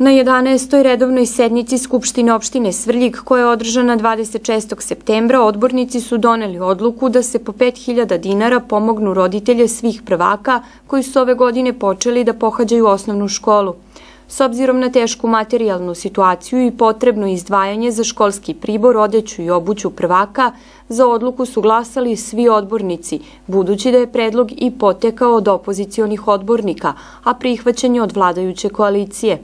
Na 11. redovnoj sednici Skupštine opštine Svrljig, koja je održana 26. septembra, odbornici su doneli odluku da se po 5000 dinara pomognu roditelje svih prvaka koji su ove godine počeli da pohađaju osnovnu školu. S obzirom na tešku materijalnu situaciju i potrebno izdvajanje za školski pribor, odeću i obuću prvaka, za odluku su glasali svi odbornici, budući da je predlog i potekao od opozicijonih odbornika, a prihvaćen je od vladajuće koalicije.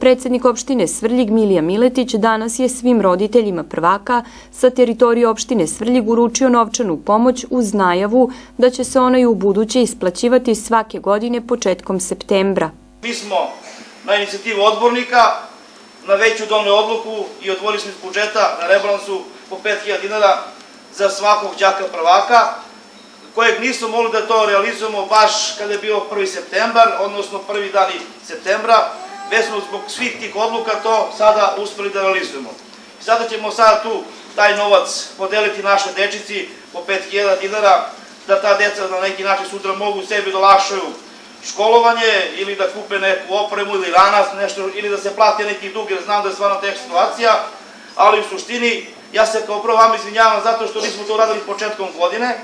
Predsednik opštine Svrljig Milija Miletić danas je svim roditeljima prvaka sa teritorije opštine Svrljig uručio novčanu pomoć uz najavu da će se ona i u buduće isplaćivati svake godine početkom septembra. Mi smo na inicijativu odbornika na veću donne odluku i odvojili smo iz budžeta na rebalansu po 5000 dinara za svakog đaka prvaka, kojeg nismo mogli da to realizujemo baš kada je bio 1. septembar, odnosno prvi dani septembra, već smo zbog svih tih odluka to sada uspeli da realizujemo. Sada ćemo sada tu taj novac podeliti našoj dečici po 5000 dinara, da ta deca na neki način sutra mogu sebi da lašaju školovanje ili da kupe neku opremu ili ranas, nešto, ili da se plati neki dug, jer znam da je stvarno tek situacija, ali u suštini ja se kao prvo vam izvinjavam zato što nismo to uradili početkom godine,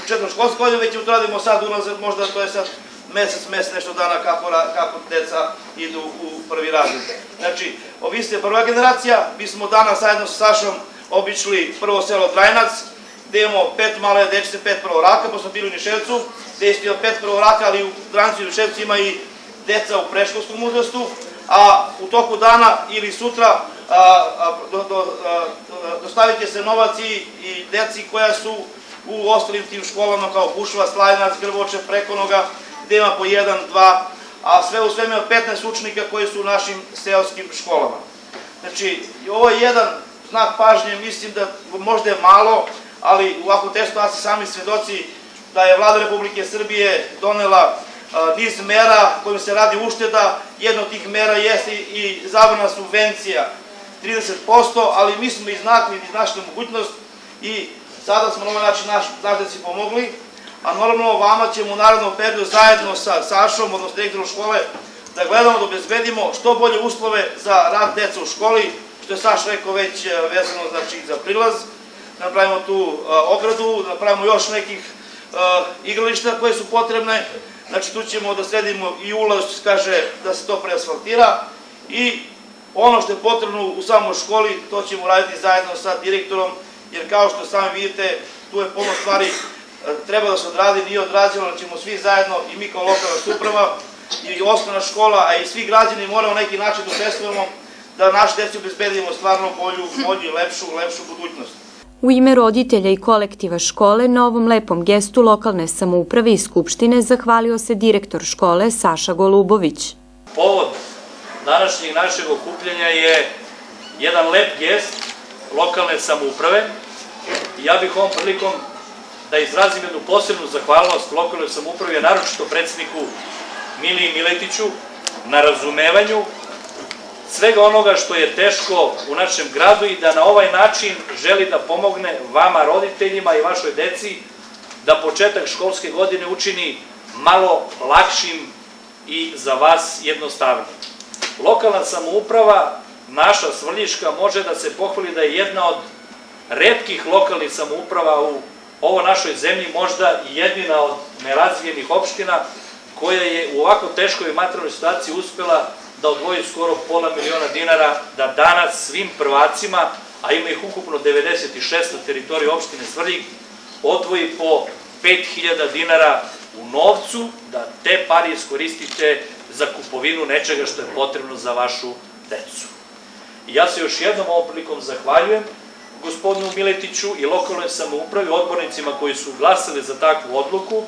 početkom školske godine, već to radimo sad unazad, možda to je sad mesec, mesec, nešto dana kako, kako deca idu u prvi razred. Znači, vi ste prva generacija, mi smo danas zajedno sa Sašom običli prvo selo Drajnac, gde imamo pet male dečice, pet prvoraka, pa smo bili u Niševcu, gde je pet prvoraka, ali u Drancu i Niševcu ima i deca u preškolskom uzrastu, a u toku dana ili sutra dostavit se novac i, deci koja su u ostalim tim školama kao Bušova, Slajnac, Grvoče, Prekonoga, gde ima po jedan, dva, a sve u sveme 15 učenika koji su u našim seoskim školama. Znači, ovo je jedan znak pažnje, mislim da možda je malo, ali u ovakvom testu nas sami svedoci da je vlada Republike Srbije donela niz mera kojim se radi ušteda. Jedna od tih mera jeste i zabrana subvencija 30%, ali mi smo iznakli, iznašli mogućnost i sada smo na ovaj način naš, naš da si pomogli a normalno vama ćemo u narodnom periodu zajedno sa Sašom, odnosno direktorom škole, da gledamo da obezbedimo što bolje uslove za rad deca u školi, što je Saš rekao već e, vezano znači, za prilaz, napravimo tu e, ogradu, napravimo još nekih e, igrališta koje su potrebne, znači tu ćemo da sredimo i ulaz, kaže da se to preasfaltira. I ono što je potrebno u samoj školi, to ćemo raditi zajedno sa direktorom, jer kao što sami vidite, tu je puno stvari treba da se odradi, nije odrađeno, da ćemo svi zajedno i mi kao lokalna suprava i osnovna škola, a i svi građani moramo neki način da učestvujemo da naš deci obezbedimo stvarno bolju, bolju, lepšu, lepšu budućnost. U ime roditelja i kolektiva škole na ovom lepom gestu lokalne samouprave i Skupštine zahvalio se direktor škole Saša Golubović. Povod današnjeg našeg okupljanja je jedan lep gest lokalne samouprave. Ja bih ovom prilikom da izrazim jednu posebnu zahvalnost lokalnoj samoupravi, a naročito predsedniku Miliji Miletiću na razumevanju svega onoga što je teško u našem gradu i da na ovaj način želi da pomogne vama roditeljima i vašoj deci da početak školske godine učini malo lakšim i za vas jednostavnim. Lokalna samouprava, naša Svrljiška, može da se pohvali da je jedna od redkih lokalnih samouprava u ovo našoj zemlji možda jedina od nerazvijenih opština koja je u ovako teškoj materijalnoj situaciji uspela da odvoji skoro pola miliona dinara da danas svim prvacima, a ima ih ukupno 96 na teritoriji opštine Svrljig, odvoji po 5000 dinara u novcu, da te pari iskoristite za kupovinu nečega što je potrebno za vašu decu. I ja se još jednom ovom prilikom zahvaljujem gospodinu Miletiću i lokalnoj samoupravi, odbornicima koji su glasali za takvu odluku.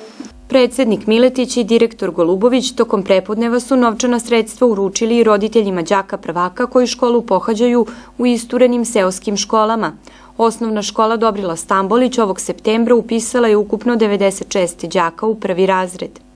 Predsednik Miletić i direktor Golubović tokom prepodneva su novčana sredstva uručili i roditeljima đaka prvaka koji školu pohađaju u isturenim seoskim školama. Osnovna škola Dobrila Stambolić ovog septembra upisala je ukupno 96 đaka u prvi razred.